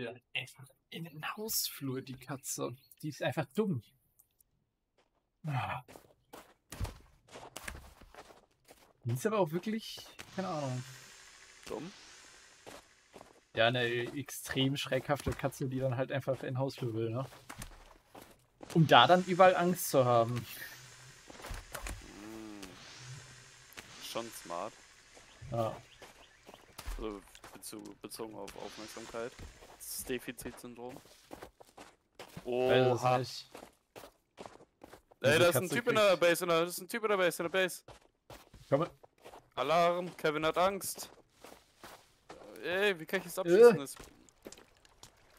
Ja, einfach in den Hausflur, die Katze. Die ist einfach dumm. Ah. Die ist aber auch wirklich, keine Ahnung. Dumm. Ja, eine extrem schreckhafte Katze, die dann halt einfach in den Hausflur will, ne? Um da dann überall Angst zu haben. Hm. Schon smart. Ja. Also bezo bezogen auf Aufmerksamkeit. Das Defizitsyndrom. Weiß es Oha. Ey, da ist ein Typ in der Base, in der, das ist ein Typ in der Base, in der Base. Komm, Alarm, Kevin hat Angst. Ey, wie kann ich das abschießen? Das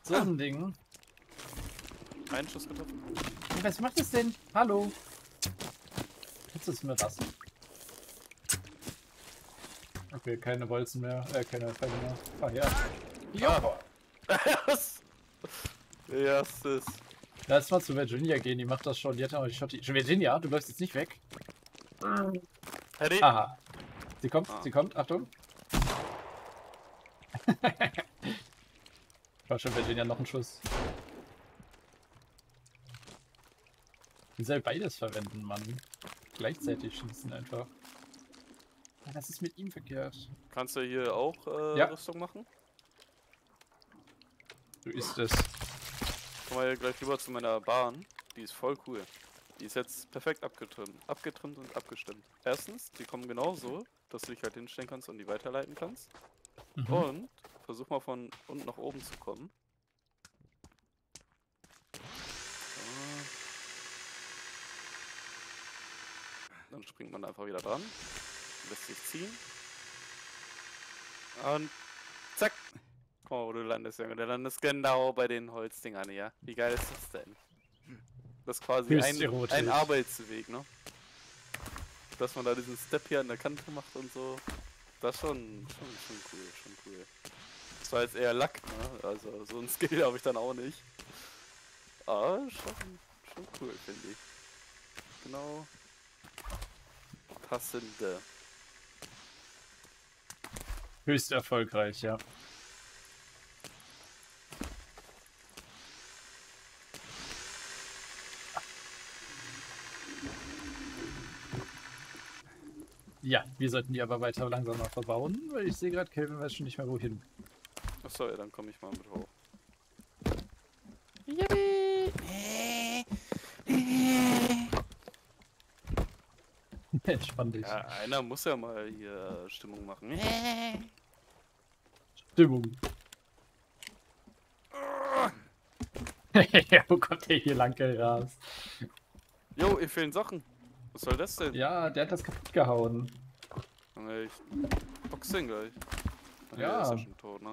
so ein Ding. ein Schuss getroffen. Was macht es denn? Hallo? Kannst du es mir lassen? Okay, keine Bolzen mehr, äh, keine Pfeile mehr. Ah, ja. Ja. Was? Erstes. Lass mal zu Virginia gehen, die macht das schon. Die hat auch die Shotty. Virginia, du läufst jetzt nicht weg. Harry? Aha. Sie kommt, Ah. sie kommt, Achtung. War schon Virginia noch ein Schuss. Die soll beides verwenden, Mann. Gleichzeitig schießen einfach. Ja, was ist mit ihm verkehrt? Kannst du hier auch äh, Ja. Rüstung machen? Du isst es. Komm mal hier gleich rüber zu meiner Bahn. Die ist voll cool. Die ist jetzt perfekt abgetrimmt. Abgetrimmt und abgestimmt. Erstens, die kommen genauso, dass du dich halt hinstellen kannst und die weiterleiten kannst. Mhm. Und versuch mal von unten nach oben zu kommen. So. Dann springt man einfach wieder dran. Lässt sich ziehen. Und zack. Guck mal, wo du landest, Junge. Du landest genau bei den Holzdingern, ja. Wie geil ist das denn? Das ist quasi ein, ein Arbeitsweg, ne? Dass man da diesen Step hier an der Kante macht und so. Das ist schon, schon, schon cool, schon cool. Das war jetzt eher Lack, ne? Also so ein Skill habe ich dann auch nicht. Aber schon, schon cool, finde ich. Genau. Passende. Höchst erfolgreich, ja. Ja, wir sollten die aber weiter langsamer verbauen, weil ich sehe gerade, Kelvin weiß schon nicht mehr wohin. Achso, ja, dann komme ich mal mit hoch. Entspann dich. Ja, einer muss ja mal hier Stimmung machen. Stimmung. Wo kommt der hier lang gerast? Jo, ihr fehlen Sachen. Was soll das denn? Ja, der hat das kaputt gehauen. Junge, Ich box den gleich. Ja. Der ist ja schon tot, ne?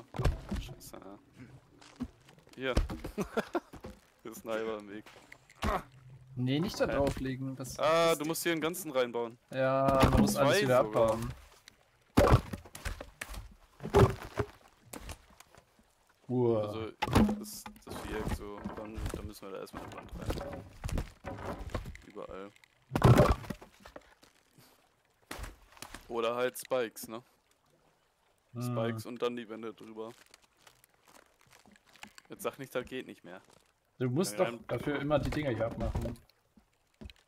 Scheiße, ja. Hier. Der Sniper im Weg. Nee, nicht da drauflegen. Das, Ah, du musst hier einen ganzen reinbauen. Ja, man muss alles wieder abbauen. Uah. Also, das, das Viereck so. Dann, dann müssen wir da erstmal eine Wand reinbauen. Überall. Oder halt Spikes, ne? Hm. Spikes und dann die Wände drüber. Jetzt sag nicht, das geht nicht mehr. Du musst doch dafür immer die Dinger hier abmachen.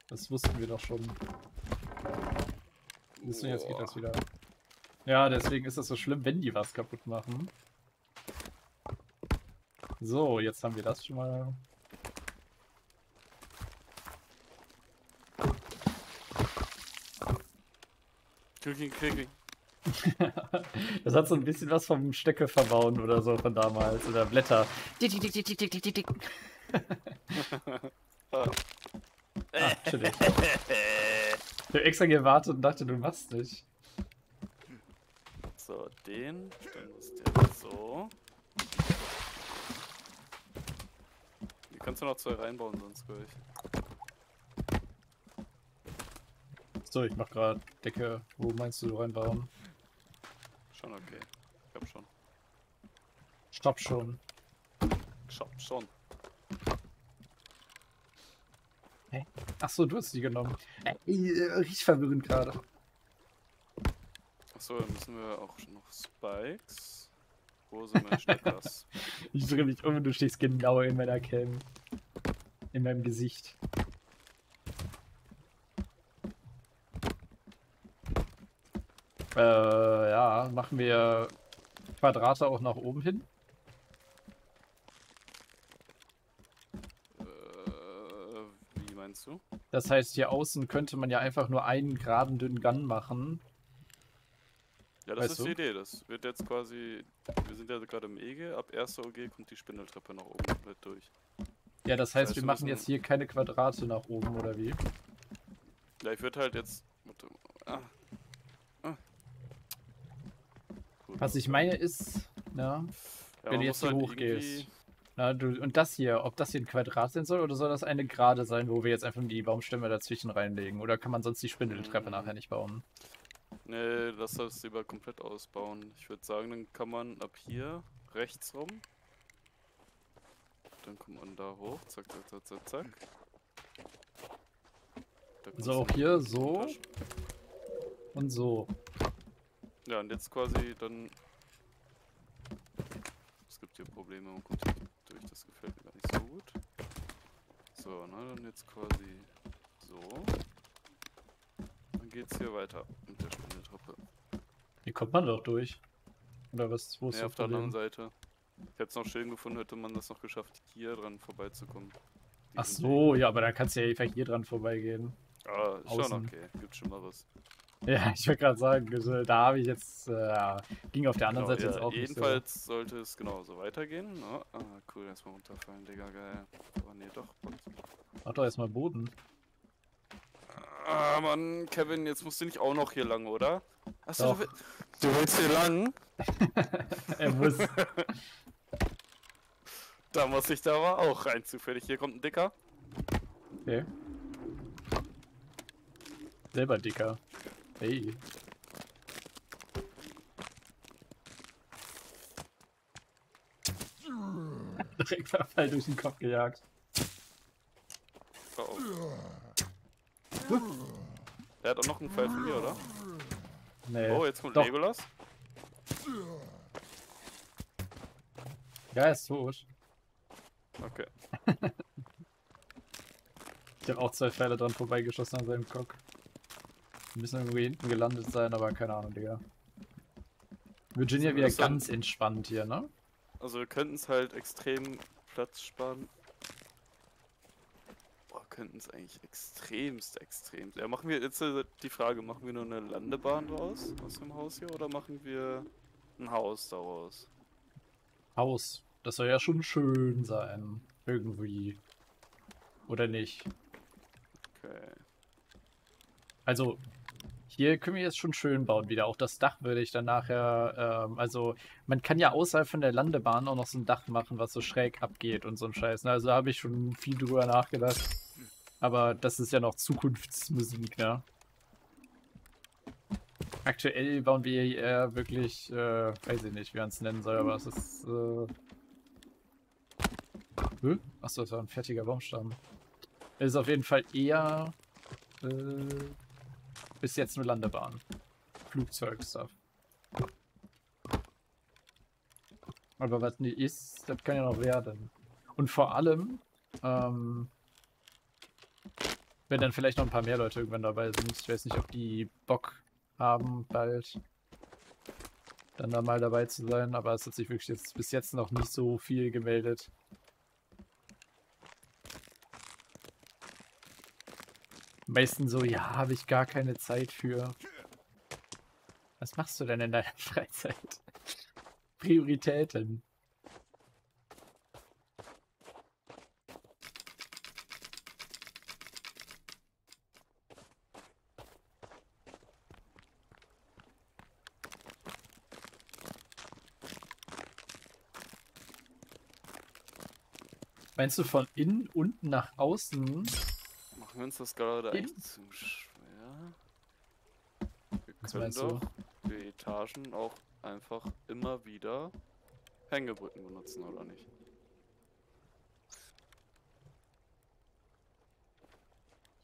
Das wussten wir doch schon. Du, jetzt geht das wieder. Ja, deswegen ist das so schlimm, wenn die was kaputt machen. So, jetzt haben wir das schon mal. Cooking, cooking. Das hat so ein bisschen was vom Stöcke verbauen oder so von damals. Oder Blätter. Ah. Ah, chillig. Ich hab extra gewartet und dachte, du machst nicht. So, den. Dann muss der so. Hier kannst du noch zwei reinbauen, sonst gleich. So, ich mach gerade Decke. Wo meinst du reinbauen? Schon okay. Ich hab schon. Stopp schon. Schon, schon. Ach so, du hast die genommen. Äh, äh, richtig verwirrend gerade. Achso, dann müssen wir auch noch Spikes. Hose, Mensch, der krass. Ich drehe mich um und du stehst genau in meiner Cam. In meinem Gesicht. Äh, ja, machen wir Quadrate auch nach oben hin? Äh, wie meinst du? Das heißt, hier außen könnte man ja einfach nur einen geraden dünnen Gun machen. Ja, das Weißt ist du? die Idee. Das wird jetzt quasi. Wir sind ja gerade im EG. Ab erster OG kommt die Spindeltreppe nach oben mit durch. Ja, das heißt, heißt, wir machen jetzt hier keine Quadrate nach oben, oder wie? Ja, ich würde halt jetzt. Warte. Ah. Gut, Was ich meine ist, na, Ja, wenn du jetzt hier halt hochgehst. na du, und das hier, ob das hier ein Quadrat sein soll oder soll das eine Gerade sein, wo wir jetzt einfach die Baumstämme dazwischen reinlegen? Oder kann man sonst die Spindeltreppe Mm. nachher nicht bauen? Nee, das sollst du lieber komplett ausbauen. Ich würde sagen, dann kann man ab hier rechts rum. Dann kommt man da hoch. Zack, zack, zack, zack, zack. So, auch hier so. Und so. Ja, und jetzt quasi dann. Es gibt hier Probleme, man kommt hier durch, das gefällt mir gar nicht so gut. So, na dann jetzt quasi so. Dann geht's hier weiter mit der Spindeltreppe. Hier kommt man doch durch. Oder was? Wo ist Nee, auf der anderen? Seite. Ich hätte es noch schön gefunden, hätte man das noch geschafft, hier dran vorbeizukommen. Ach so, ja, aber dann kannst du ja einfach hier dran vorbeigehen. Ah, ist schon außen. okay. Gibt Schlimmeres. Ja, ich wollte gerade sagen, also, da habe ich jetzt, äh, ging auf der anderen Genau, Seite ja, jetzt auch nicht so. jedenfalls sollte es genau so weitergehen. ne? ah, cool, erstmal runterfallen, Digga, geil. Aber nee, doch. Mach doch erstmal Boden. Ah, Mann, Kevin, jetzt musst du nicht auch noch hier lang, oder? Achso, du, du willst hier lang? er muss. Da muss ich da aber auch rein zufällig. Hier kommt ein Dicker. Okay. Selber dicker. Hey. Direkt mal Fall durch den Kopf gejagt. Oh, oh. Der hat auch noch einen Pfeil von mir, oder? Nee. Oh, jetzt kommt Doch. Legolas. Ja, er ist tot. Okay. Ich habe auch zwei Pfeile dran vorbeigeschossen an seinem Kopf. Die müssen irgendwo hier hinten gelandet sein, aber keine Ahnung, Digga. Virginia wieder dann- ganz entspannt hier, ne? Also wir könnten es halt extrem Platz sparen. Boah, könnten es eigentlich extremst, extremst. Ja, machen wir jetzt äh, die Frage, machen wir nur eine Landebahn draus aus dem Haus hier oder machen wir ein Haus daraus? Haus. Das soll ja schon schön sein. Irgendwie. Oder nicht? Okay. Also, hier können wir jetzt schon schön bauen wieder. Auch das Dach würde ich dann nachher, ähm, also man kann ja außerhalb von der Landebahn auch noch so ein Dach machen, was so schräg abgeht und so ein Scheiß. Ne? Also da habe ich schon viel drüber nachgedacht. Aber das ist ja noch Zukunftsmusik, ne? Aktuell bauen wir hier wirklich, äh, weiß ich nicht, wie man es nennen soll, aber es ist, äh... Hä? Achso, das war ein fertiger Baumstamm. Ist auf jeden Fall eher, äh, bis jetzt nur Landebahn. Flugzeug-Stuff. Aber was nicht ist, das kann ja noch werden. Und vor allem, ähm, wenn dann vielleicht noch ein paar mehr Leute irgendwann dabei sind. Ich weiß nicht, ob die Bock haben, bald dann da mal dabei zu sein, aber es hat sich wirklich jetzt bis jetzt noch nicht so viel gemeldet. Meisten so, ja, habe ich gar keine Zeit für. Was machst du denn in deiner Freizeit? Prioritäten. Meinst du von innen unten nach außen? Uns das gerade Eben. echt zu schwer? Wir Was können meinst du? doch die Etagen auch einfach immer wieder Hängebrücken benutzen, oder nicht?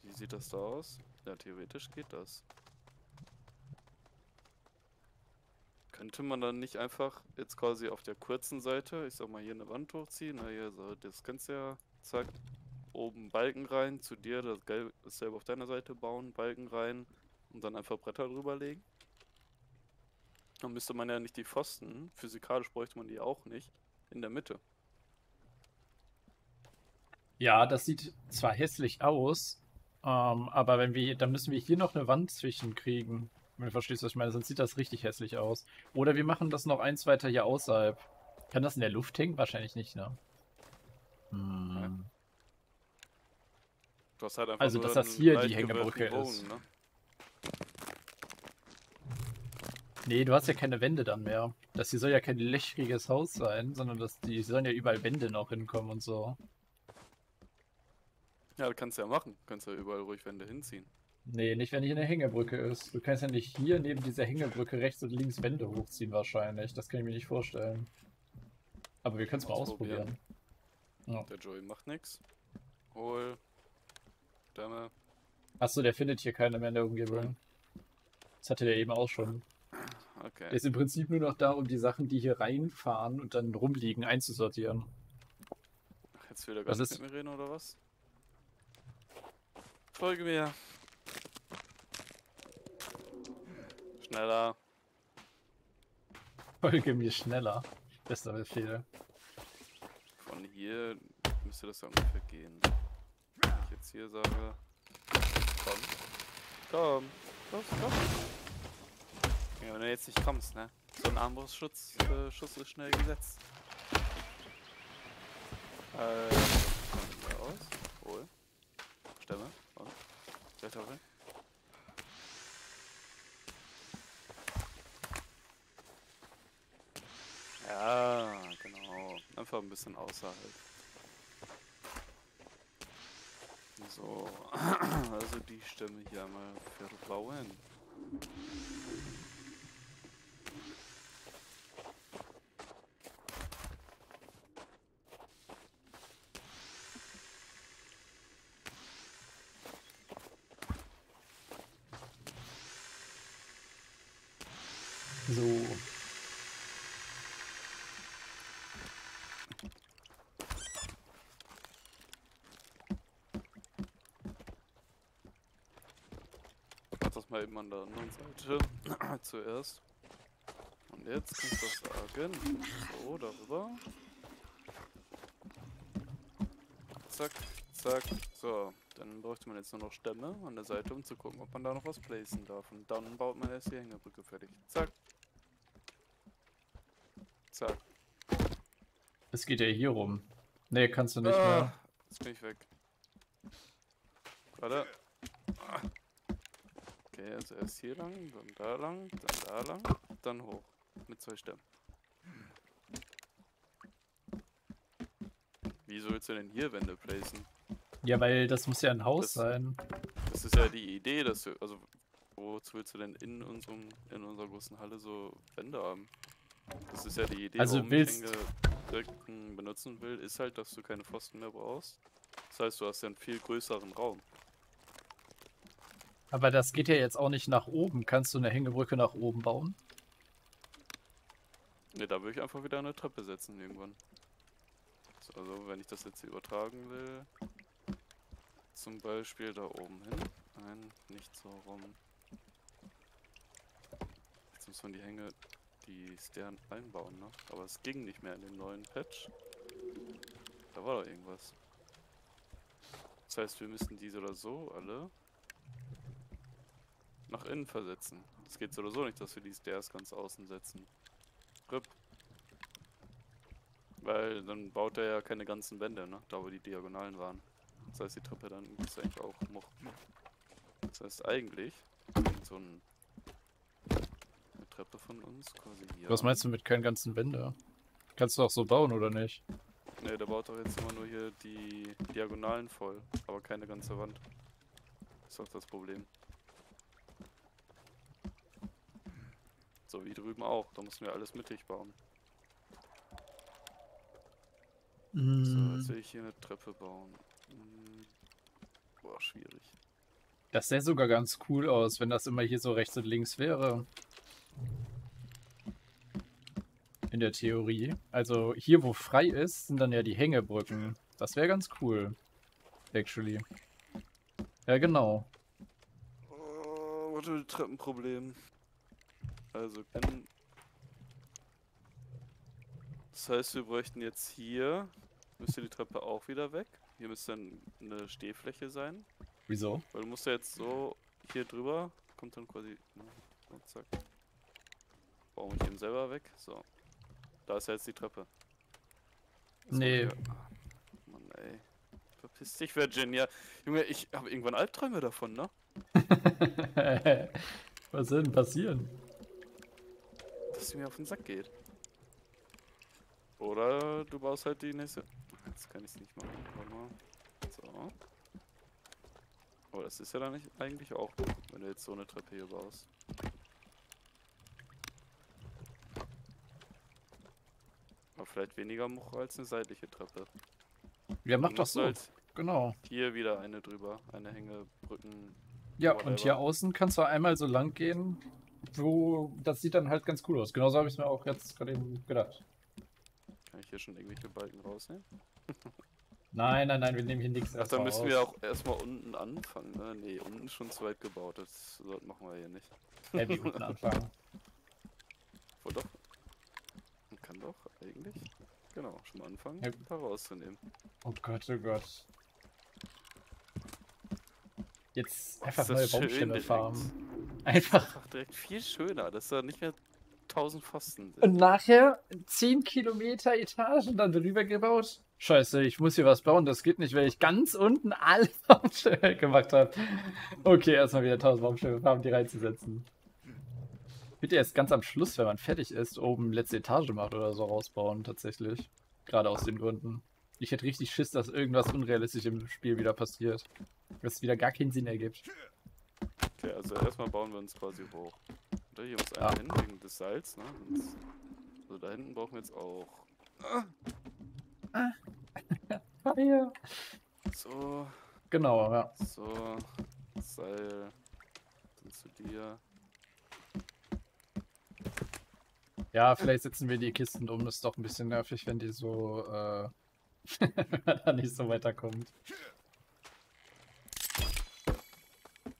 Wie sieht das da aus? Ja, theoretisch geht das. Könnte man dann nicht einfach jetzt quasi auf der kurzen Seite, ich sag mal hier eine Wand hochziehen, na hier, so, das kannst du ja, zack, oben Balken rein, zu dir das Gelb dasselbe auf deiner Seite bauen, Balken rein und dann einfach Bretter drüber legen. Dann müsste man ja nicht die Pfosten, physikalisch bräuchte man die auch nicht, in der Mitte. Ja, das sieht zwar hässlich aus, ähm, aber wenn wir, dann müssen wir hier noch eine Wand zwischenkriegen. Wenn du verstehst, was ich meine, sonst sieht das richtig hässlich aus. Oder wir machen das noch eins weiter hier außerhalb. Kann das in der Luft hängen? Wahrscheinlich nicht, ne? Hm. Du hast halt einfach Also, dass das hier die Hängebrücke gewölbten ist. Ne? Nee, du hast ja keine Wände dann mehr. Das hier soll ja kein löchriges Haus sein, sondern dass die sollen ja überall Wände noch hinkommen und so. Ja, das kannst du ja machen. Du kannst ja überall ruhig Wände hinziehen. Nee, nicht wenn hier eine Hängebrücke ist. Du kannst ja nicht hier neben dieser Hängebrücke rechts und links Wände hochziehen wahrscheinlich. Das kann ich mir nicht vorstellen. Aber wir können es mal Ausprobieren. ausprobieren. Der Joey macht nix. Hol. Dämme. Achso, der findet hier keine mehr in der Umgebung. Das hatte der eben auch schon. Okay. Der ist im Prinzip nur noch da, um die Sachen, die hier reinfahren und dann rumliegen, einzusortieren. Ach, Jetzt will er Was gar nicht ist- mit mir reden oder was? Folge mir. Schneller. Folge mir schneller. Bester Befehl. Von hier müsste das ja ungefähr gehen. Jetzt hier sage. Komm. Komm. Los, komm. Ja, wenn du jetzt nicht kommst, ne? So ein Armbrustschutz äh, Schuss ist schnell gesetzt. Äh, aus. Hol. Stämme. Und. Kartoffeln. Ja, genau. Einfach ein bisschen außerhalb. So, also die Stämme hier einmal verbauen. So. Mach das mal eben an der anderen Seite zuerst. Und jetzt kannst du das sagen. So, darüber. Zack, zack. So, dann bräuchte man jetzt nur noch Stämme an der Seite, um zu gucken, ob man da noch was placen darf. Und dann baut man erst die Hängebrücke fertig. Zack. Zack. Es geht ja hier rum. Nee, kannst du nicht Ah, mehr. Jetzt bin ich weg. Warte. Okay, also erst hier lang, dann da lang, dann da lang, dann hoch. Mit zwei Stämmen. Wieso willst du denn hier Wände placen? Ja, weil das muss ja ein Haus Das- sein. Das ist ja die Idee, dass du. Also, wozu willst du denn in unserem, in unserer großen Halle so Wände haben? Das ist ja die Idee, Also warum willst- ich Hängebrücken benutzen will, ist halt, dass du keine Pfosten mehr brauchst. Das heißt, du hast ja einen viel größeren Raum. Aber das geht ja jetzt auch nicht nach oben. Kannst du eine Hängebrücke nach oben bauen? Ne, da würde ich einfach wieder eine Treppe setzen irgendwann. So, Also, wenn ich das jetzt hier übertragen will, zum Beispiel da oben hin. Nein, nicht so rum. Jetzt muss man die Hänge, die Stern einbauen, ne? Aber es ging nicht mehr in dem neuen Patch. Da war doch irgendwas. Das heißt, wir müssen diese oder so alle nach innen versetzen. Es geht so oder so nicht, dass wir die Stairs ganz außen setzen. RIP. Weil dann baut er ja keine ganzen Wände, ne? Da wo die Diagonalen waren. Das heißt, die Treppe dann ist eigentlich auch noch. Das heißt eigentlich so ein, eine Treppe von uns quasi hier. Was meinst du mit keinen ganzen Wände? Kannst du auch so bauen, oder nicht? Ne, der baut doch jetzt immer nur hier die Diagonalen voll, aber keine ganze Wand. Ist doch das Problem. So wie drüben auch, da müssen wir alles mittig bauen. So, Mm, jetzt will ich hier eine Treppe bauen. Hm. Boah, schwierig. Das sähe sogar ganz cool aus, wenn das immer hier so rechts und links wäre. In der Theorie. Also hier, wo frei ist, sind dann ja die Hängebrücken. Das wäre ganz cool. Actually. Ja, genau. Oh, warte, Treppenproblem. Also, können. Das heißt, wir bräuchten jetzt hier. Müsste die Treppe auch wieder weg. Hier müsste dann eine Stehfläche sein. Wieso? Weil du musst ja jetzt so hier drüber. Kommt dann quasi. so, zack. Bauen wir eben selber weg. So. Da ist ja jetzt die Treppe. Jetzt Nee. Mann, ey. Verpiss dich, Virginia. Junge, ich habe irgendwann Albträume davon, ne? Was soll denn passieren? Dass sie mir auf den Sack geht. Oder du baust halt die nächste. Jetzt kann ich es nicht machen. Warte mal. So. Aber das ist ja dann nicht eigentlich auch gut, wenn du jetzt so eine Treppe hier baust. Aber vielleicht weniger Much als eine seitliche Treppe. Ja, mach du so. Halt Genau. hier wieder eine drüber. Eine Hängebrücken. Ja, whatever. und hier außen kannst du einmal so lang gehen, wo das sieht dann halt ganz cool aus. Genauso habe ich es mir auch jetzt gerade eben gedacht. Kann ich hier schon irgendwelche Balken rausnehmen? Nein, nein, nein, wir nehmen hier nichts Ach, dann müssen raus. wir auch erstmal unten anfangen, ne? Nee, unten ist schon zu weit gebaut. Das machen wir hier nicht. Äh, wie unten anfangen. Wo doch? Man kann doch eigentlich. Genau, schon mal anfangen, Ja. ein paar rauszunehmen. Oh Gott, oh Gott. Jetzt einfach neue Baumstämme farmen. Einfach. Einfach direkt viel schöner, dass da nicht mehr tausend Pfosten sind. Und nachher 10 Kilometer Etage und dann rübergebaut. Scheiße, ich muss hier was bauen. Das geht nicht, weil ich ganz unten alle Baumstämme gemacht habe. Okay, erstmal wieder 1000 Baumstämme farmen, die reinzusetzen. Bitte erst ganz am Schluss, wenn man fertig ist, oben letzte Etage macht oder so rausbauen, tatsächlich. Gerade aus den Gründen. Ich hätte richtig Schiss, dass irgendwas unrealistisch im Spiel wieder passiert. Dass es wieder gar keinen Sinn ergibt. Okay, also erstmal bauen wir uns quasi hoch. Da hier muss Ja. einer hin wegen des Salz, ne? Also da hinten brauchen wir jetzt auch. Fire. So, Genau, ja. so. Seil. Dann zu dir. Ja, vielleicht setzen wir die Kisten um. Das ist doch ein bisschen nervig, wenn die so, äh, wenn man da nicht so weiterkommt.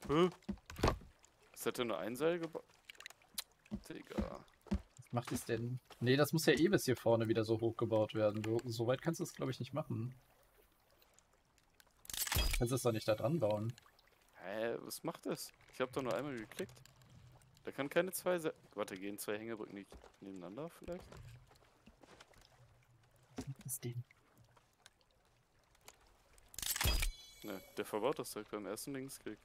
Hä? Es hätte nur ein Seil gebaut. Digga. Was macht es denn? Nee, das muss ja eh bis hier vorne wieder so hochgebaut werden. Du, so weit kannst du es, glaube ich, nicht machen. Kannst du es doch nicht da dran bauen. Hä, was macht das? Ich habe doch nur einmal geklickt. Da kann keine zwei Se Warte, gehen zwei Hängebrücken nicht nebeneinander vielleicht? Was macht das denn? Ne, der verbaut das direkt beim ersten Linksklick.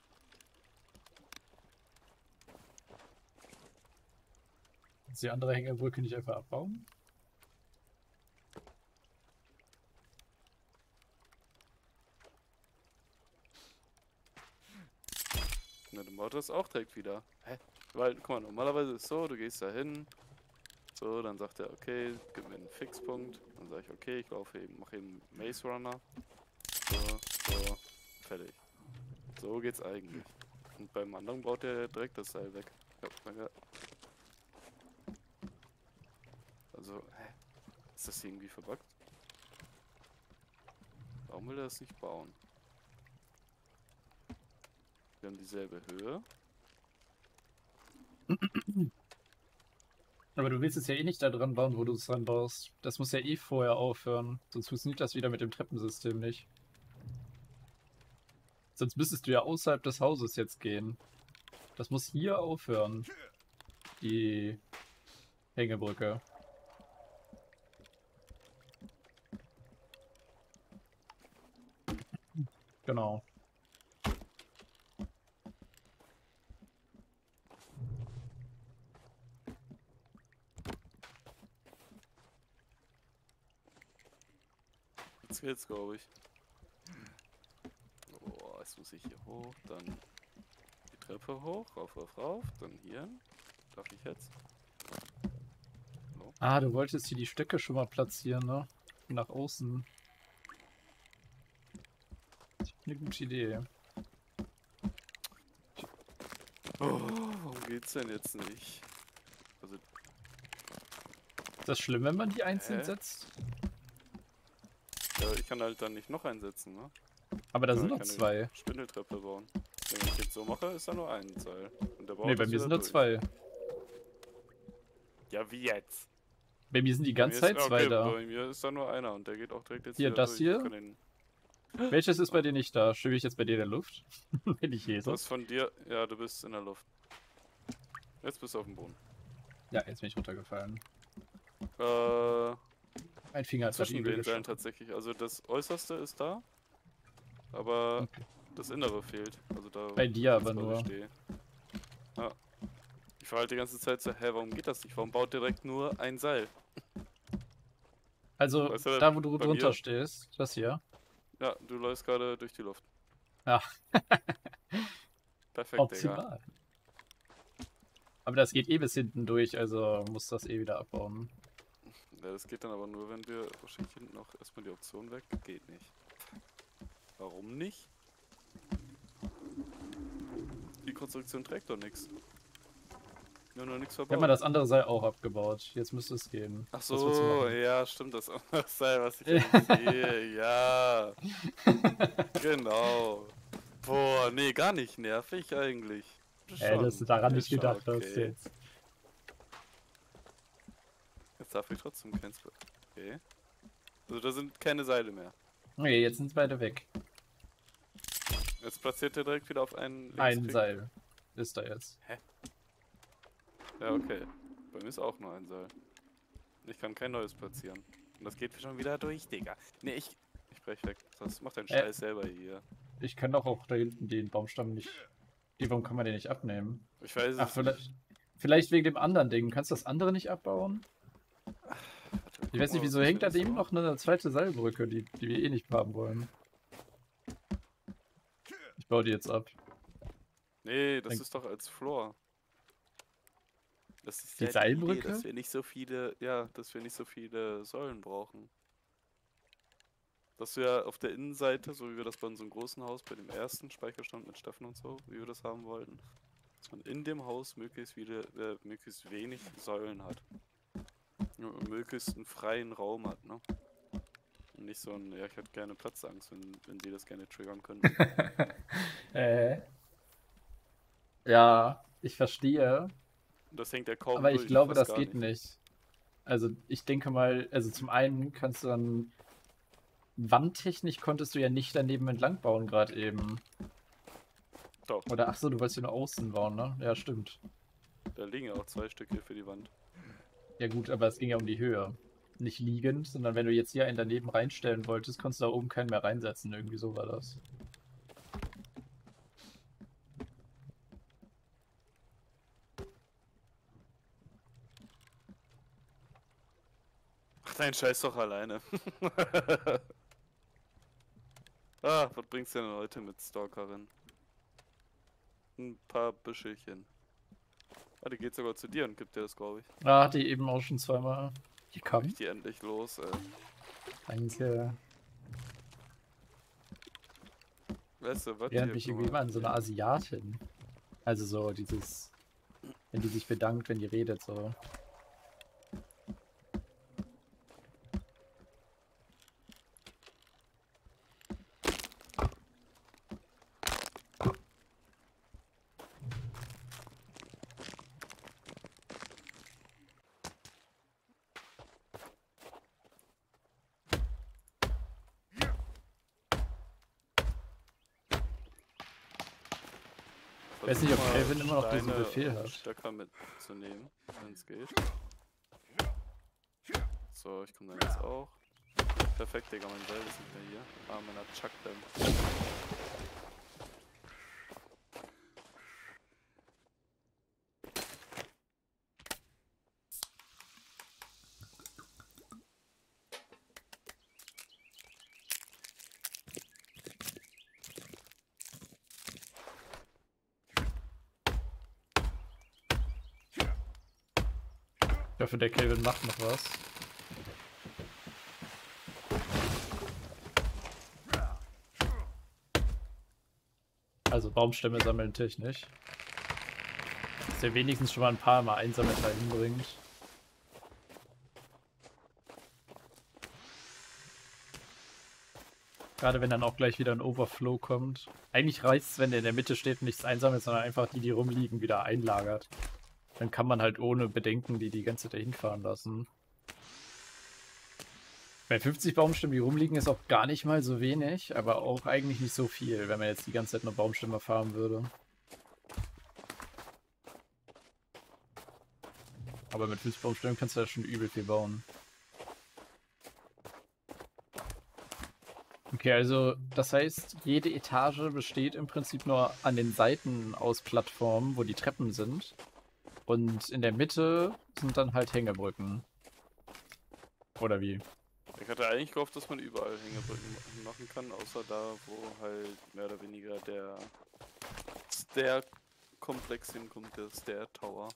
Kannst du die andere Hängebrücke nicht einfach abbauen? Ne, dann baut das auch direkt wieder. Hä? Weil, guck mal, normalerweise ist es so, du gehst da hin. So, dann sagt er, okay, gib mir einen Fixpunkt. Dann sage ich, okay, ich laufe eben, mache eben Maze Runner. So, so, fertig. So geht's eigentlich. Und beim anderen baut er direkt das Seil weg. Ja, danke. Also, hä? Ist das irgendwie verbuggt? Warum will er das nicht bauen? Wir haben dieselbe Höhe. Aber du willst es ja eh nicht da dran bauen, wo du es dran baust. Das muss ja eh vorher aufhören. Sonst funktioniert das wieder mit dem Treppensystem nicht. Sonst müsstest du ja außerhalb des Hauses jetzt gehen. Das muss hier aufhören. Die Hängebrücke. Genau. Jetzt geht's, glaube ich. Oh, jetzt muss ich hier hoch, dann die Treppe hoch, rauf, rauf, rauf, dann hier. Darf ich jetzt? Ah, du wolltest hier die Stöcke schon mal platzieren, ne? Nach außen. Eine gute Idee. Oh, warum geht's denn jetzt nicht? Also. Ist das schlimm, wenn man die einzeln Hä? setzt? Ja, ich kann halt dann nicht noch einsetzen, ne? Aber da Ja, sind noch zwei. Spindeltreppe bauen. Wenn ich jetzt so mache, ist da nur ein Seil. Und der Nee, bei mir sind nur zwei. Ja, wie jetzt? Bei mir sind die ganze Zeit ist, zwei okay, da. Bei mir ist da nur einer und der geht auch direkt jetzt Hier, das durch. hier? Welches ist bei dir nicht da? Schwebe ich jetzt bei dir in der Luft? Bin ich das Jesus? von dir. Ja, du bist in der Luft. Jetzt bist du auf dem Boden. Ja, jetzt bin ich runtergefallen. Äh, Mein Finger hat zwischen den gestochen. tatsächlich. Also das äußerste ist da. Aber Okay. das innere fehlt. Also da. Bei dir aber nur. stehe. Ja. Ich war halt die ganze Zeit so, hä, warum geht das nicht? Warum baut direkt nur ein Seil? Also, Weißt du, da wo du drunter mir- stehst, das hier. Ja, du läufst gerade durch die Luft. Ja. Perfekt, Digga. Optimal. Aber das geht eh bis hinten durch, also muss das eh wieder abbauen. Ja, das geht dann aber nur, wenn wir wahrscheinlich hinten noch erstmal die Option weg. Geht nicht. Warum nicht? Die Konstruktion trägt doch nichts. Nur noch nichts Ich habe verbaut. mal das andere Seil auch abgebaut. Jetzt müsste es gehen. Ach Das so, ja, stimmt, das das Seil, was ich sehe. Ja. Genau. Boah, nee, gar nicht nervig eigentlich. Ey, dass du daran Ist nicht gedacht hast okay. jetzt. Jetzt darf ich trotzdem keins. Okay. Also da sind keine Seile mehr. Okay, jetzt sind beide weg. Jetzt platziert er direkt wieder auf einen Ein. Seil ist da jetzt. Ja, okay. Bei mir ist auch nur ein Seil. Ich kann kein neues platzieren. Und das geht schon wieder durch, Digga. Nee, ich. Ich brech weg. Das macht dein Äh. Scheiß selber hier. Ich kann doch auch da hinten den Baumstamm nicht. Die, warum kann man den nicht abnehmen? Ich weiß Ach, es vielleicht, nicht. vielleicht wegen dem anderen Ding. Kannst du das andere nicht abbauen? Ich weiß nicht, wieso hängt da eben noch eine zweite Seilbrücke, die, die wir eh nicht haben wollen. Ich baue die jetzt ab. Nee, das Dann- ist doch als Floor. Das ist Die Seilbrücke? Idee, dass wir nicht so viele, ja, dass wir nicht so viele Säulen brauchen. Dass wir auf der Innenseite, so wie wir das bei unserem großen Haus, bei dem ersten Speicherstand mit Steffen und so, wie wir das haben wollten, dass man in dem Haus möglichst viele, äh, möglichst wenig Säulen hat. Nur möglichst einen freien Raum hat, ne? Und nicht so ein, ja, ich hätte gerne Platzangst, wenn, wenn die das gerne triggern können. Äh. Ja, ich verstehe. Und das hängt ja kaum Aber ich durch, glaube, fast das geht nicht. Also ich denke mal, also zum einen kannst du dann wandtechnisch konntest du ja nicht daneben entlang bauen gerade eben. Doch. Oder ach so, du wolltest ja nur außen bauen, ne? Ja, stimmt. Da liegen ja auch zwei Stück hier für die Wand. Ja gut, aber es ging ja um die Höhe. Nicht liegend, sondern wenn du jetzt hier einen daneben reinstellen wolltest, konntest du da oben keinen mehr reinsetzen. Irgendwie so war das. Ach, dein Scheiß doch alleine. ah, was bringst du denn heute mit Stalkerin? Ein paar Büschelchen. Ah, die geht sogar zu dir und gibt dir das, glaube ich. Ah, ich eben auch schon zweimal. Hier Komm ich die endlich los, ey. Danke. Weißt du, was? Erinnert mich irgendwie mal. immer an so eine Asiatin. Also so dieses, wenn die sich bedankt, wenn die redet, so. Versuch weiß nicht, ob Calvin immer noch diesen Befehl hat. Stöcker mitzunehmen, wenn es geht. So, ich komme dann jetzt auch. Perfekt, Digga, mein Seil ist nicht mehr hier. Ah, meiner Chuck dann. hoffe, der Kelvin macht noch was. Also Baumstämme sammeln technisch. Dass er wenigstens schon mal ein paar Mal einsammelt Einsammelter hinbringt. Gerade wenn dann auch gleich wieder ein Overflow kommt. Eigentlich reicht es, wenn der in der Mitte steht und nichts einsammelt, sondern einfach die, die rumliegen, wieder einlagert. Dann kann man halt ohne Bedenken die die ganze Zeit dahin fahren lassen. Bei 50 Baumstämmen, die rumliegen, ist auch gar nicht mal so wenig, aber auch eigentlich nicht so viel, wenn man jetzt die ganze Zeit nur Baumstämme farmen würde. Aber mit 50 Baumstämmen kannst du ja schon übel viel bauen. Okay, also das heißt, jede Etage besteht im Prinzip nur an den Seiten aus Plattformen, wo die Treppen sind. Und in der Mitte sind dann halt Hängebrücken. Oder wie? Ich hatte eigentlich gehofft, dass man überall Hängebrücken machen kann, außer da, wo halt mehr oder weniger der Stair-Komplex hinkommt, der Stair-Tower.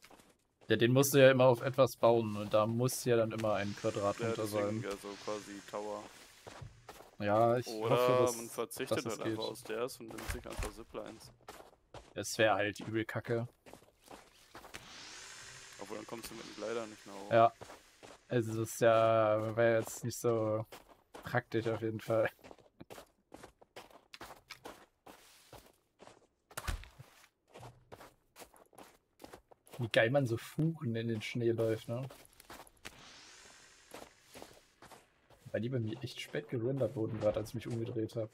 Ja, den musst du ja immer auf etwas bauen und da muss ja dann immer ein Quadrat Ja, runter sein. also quasi Tower. Ja, ich Oder hoffe, dass, man verzichtet dass halt geht. einfach aus Stairs und nimmt sich einfach Ziplines. Es wäre halt übel kacke. Obwohl dann kommst du mit dem Glider nicht mehr hoch. Ja. Also das ist ja, wäre jetzt nicht so praktisch auf jeden Fall. Wie geil man so Fugen in den Schnee läuft, ne? Weil die bei mir echt spät gerendert wurden, gerade als ich mich umgedreht habe.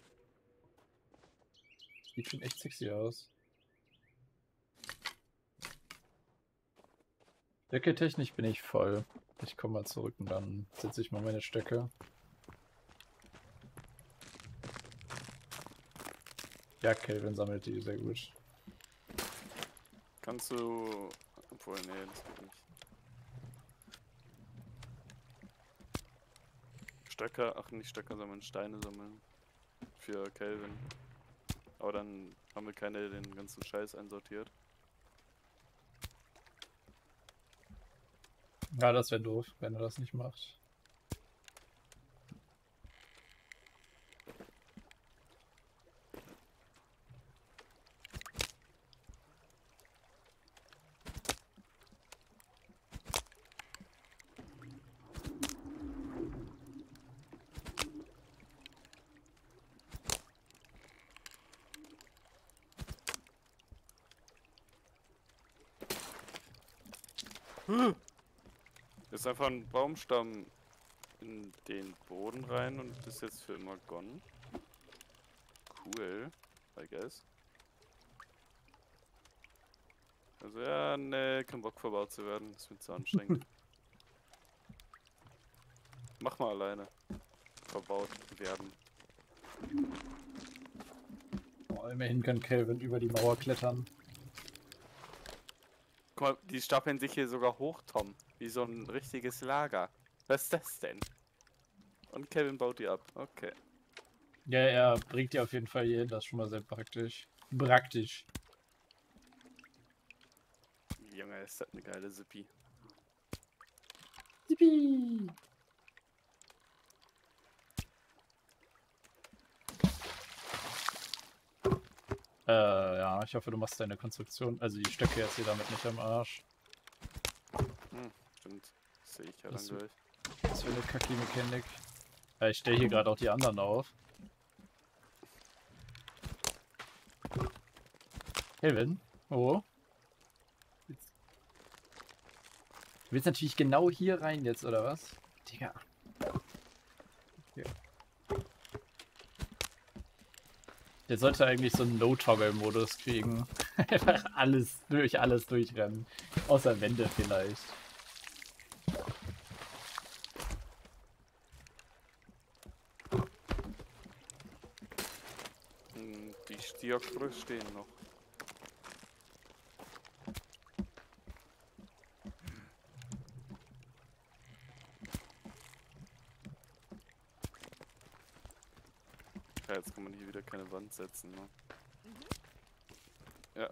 Sieht schon echt sexy aus. Stöcke-technisch bin ich voll. Ich komme mal zurück und dann setze ich mal meine Stöcke. Ja, Kelvin sammelt die sehr gut. Kannst du. Obwohl, nee, das geht nicht. Stöcker, ach nicht Stöcker, sondern Steine sammeln. Für Kelvin. Aber dann haben wir keine den ganzen Scheiß einsortiert. Ja, das wäre doof, wenn er das nicht macht. Ist einfach ein Baumstamm in den Boden rein und ist jetzt für immer gone. Cool, I guess. Also ja, ne, kein Bock verbaut zu werden, ist mir zu anstrengend. Mach mal alleine. Verbaut werden. Oh, immerhin kann Kelvin über die Mauer klettern. Guck mal, die stapeln sich hier sogar hoch, Tom. Wie so ein richtiges Lager. Was ist das denn? Und Kevin baut die ab. Okay. Ja, er bringt die auf jeden Fall hier hin, das ist schon mal sehr praktisch. Praktisch. Junge, ist das eine geile Sippi. Yippie! Äh, ja, ich hoffe, du machst deine Konstruktion, also die Stöcke jetzt hier damit nicht am Arsch. Hm, stimmt. Das sehe ich ja Das dann. Was für eine kacke Mechanik. Ja, ich stelle hier gerade auch die anderen auf. Kelvin? Oh. Jetzt- Du willst natürlich genau hier rein jetzt, oder was? Digga. Okay. Der sollte eigentlich so einen No-Toggle-Modus kriegen. Einfach alles durch alles durchrennen. Außer Wände vielleicht. Hm, Die Stiokre stehen noch. Ja, jetzt kann man hier wieder keine Wand setzen, ne? Ja,